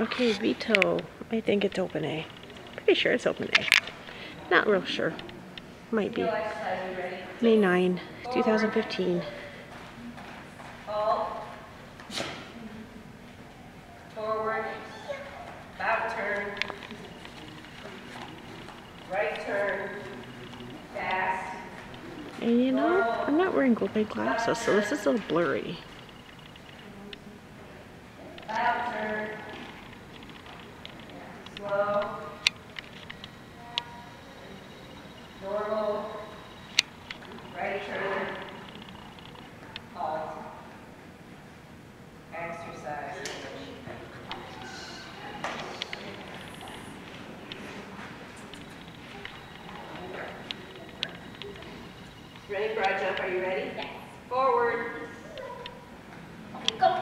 Okay, Vito. I think it's open A. Pretty sure it's open A. Not real sure. Might be. May 9, 2015. Hold. Forward. Turn. Right turn. Fast. And you know, I'm not wearing gold glasses, so this is a little blurry. Back turn. Slow. Normal. Right turn. Halt. Exercise. Ready broad jump, are you ready? Yes. Forward. Okay, go.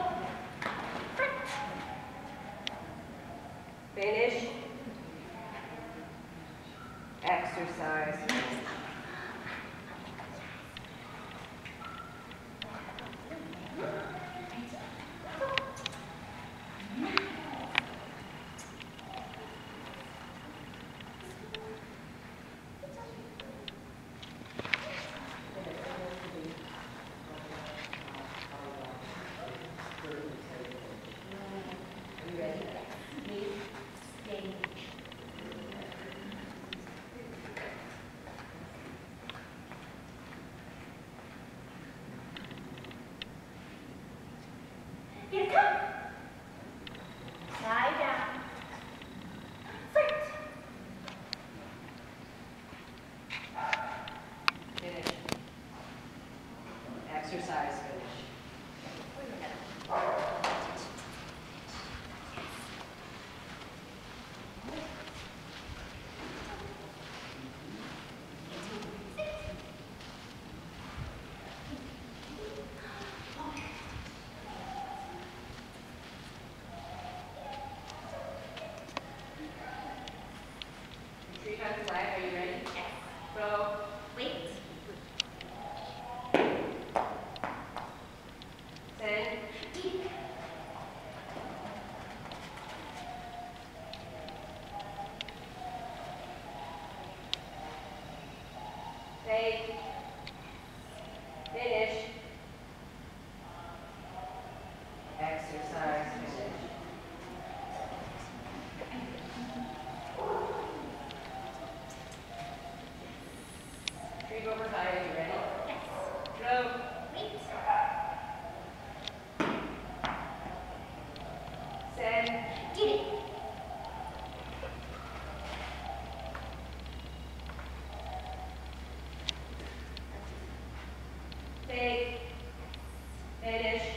Finish. Exercise. Exercise, finish. Three times are you ready? Yes. Row. Fake. Finish. Exercise, finish. Tree over high, are you ready? Yes. Go. Wait. Send. Get it. fetish,